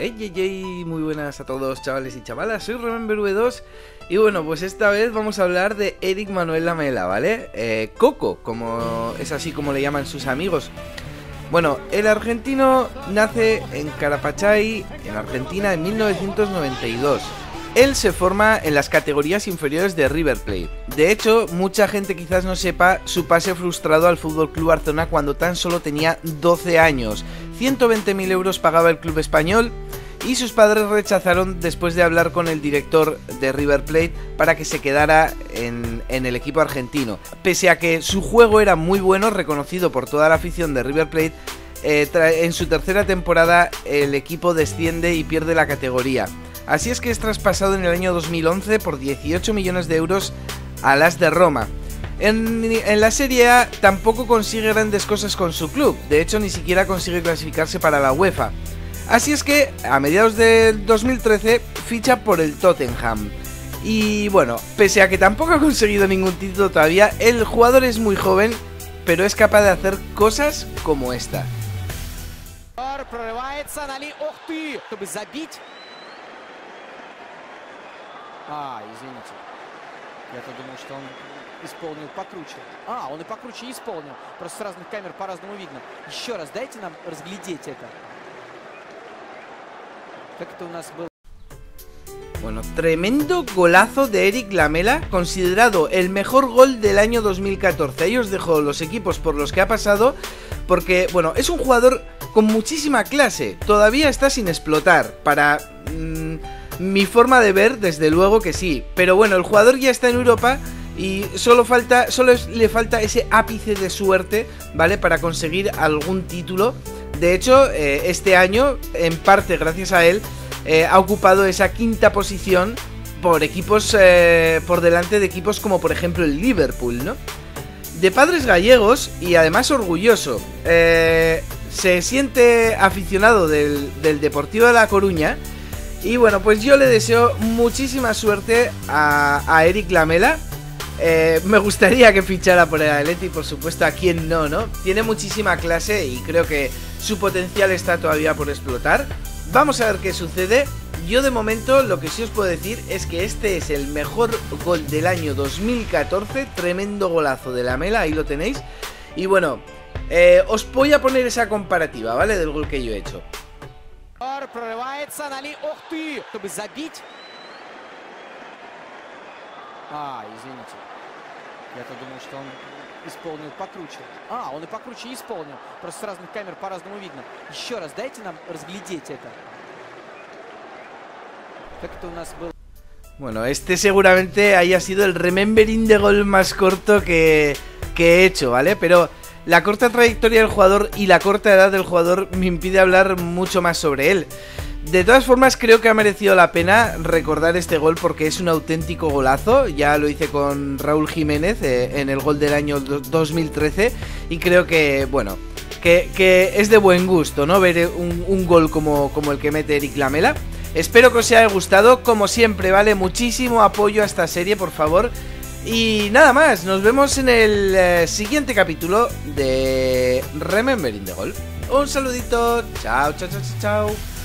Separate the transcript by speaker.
Speaker 1: Yay, yay, yay, muy buenas a todos chavales y chavalas, soy Remember V2 y bueno, pues esta vez vamos a hablar de Eric Manuel Lamela, ¿vale? Eh, Coco, como es así como le llaman sus amigos. Bueno, el argentino nace en Carapachay, en Argentina, en 1992. Él se forma en las categorías inferiores de River Plate. De hecho, mucha gente quizás no sepa su pase frustrado al Fútbol Club Barcelona cuando tan solo tenía 12 años. 120.000 euros pagaba el club español y sus padres rechazaron después de hablar con el director de River Plate para que se quedara en, el equipo argentino. Pese a que su juego era muy bueno, reconocido por toda la afición de River Plate, eh, en su tercera temporada el equipo desciende y pierde la categoría. Así es que es traspasado en el año 2011 por 18 millones de euros a las de Roma. En, la Serie A tampoco consigue grandes cosas con su club, de hecho ni siquiera consigue clasificarse para la UEFA. Así es que a mediados del 2013 ficha por el Tottenham. Y bueno, pese a que tampoco ha conseguido ningún título todavía, el jugador es muy joven, pero es capaz de hacer cosas como esta.
Speaker 2: А, извините. Я-то думал, что он исполнил покруче. А, он и покруче исполнил. Просто с разных камер по-разному видно. Еще раз дайте нам разглядеть это.
Speaker 1: Bueno, tremendo golazo de Eric Lamela, considerado el mejor gol del año 2014. Ahí os dejo los equipos por los que ha pasado, porque, bueno, es un jugador con muchísima clase, todavía está sin explotar. Para mm, mi forma de ver, desde luego que sí. Pero bueno, el jugador ya está en Europa y solo falta solo le falta ese ápice de suerte, ¿vale? Para conseguir algún título de hecho, eh, este año, en parte gracias a él, eh, ha ocupado esa quinta posición por equipos, eh, por delante de equipos como por ejemplo el Liverpool, ¿no? De padres gallegos y además orgulloso. se siente aficionado del, del Deportivo de La Coruña y bueno, pues yo le deseo muchísima suerte a, Eric Lamela. Eh, me gustaría que fichara por el Atleti, por supuesto, a quien no, ¿no? Tiene muchísima clase y creo que su potencial está todavía por explotar. Vamos a ver qué sucede. Yo de momento lo que sí os puedo decir es que este es el mejor gol del año 2014. Tremendo golazo de Lamela, ahí lo tenéis. Y bueno, eh, os voy a poner esa comparativa, ¿vale? Del gol que yo he hecho.
Speaker 2: Прорывается на ли... Ох ты! Чтобы забить. А, извините. Я-то думал, что он исполнил покруче. А, он и покруче исполнил. Просто с разных камер по-разному видно. Еще раз дайте нам разглядеть это. Как это у нас было?
Speaker 1: Bueno, este seguramente haya sido el remembering de gol más corto que, que he hecho, ¿vale? Pero La corta trayectoria del jugador y la corta edad del jugador me impide hablar mucho más sobre él. De todas formas, creo que ha merecido la pena recordar este gol porque es un auténtico golazo. Ya lo hice con Raúl Jiménez eh, en el gol del año 2013 y creo que, bueno, que, es de buen gusto, ¿no? Ver un, un, gol como, como el que mete Eric Lamela. Espero que os haya gustado. Como siempre, vale muchísimo apoyo a esta serie, por favor. Y nada más, nos vemos en el eh, siguiente capítulo de Remembering the Golf. Un saludito, chao, chao, chao, chao.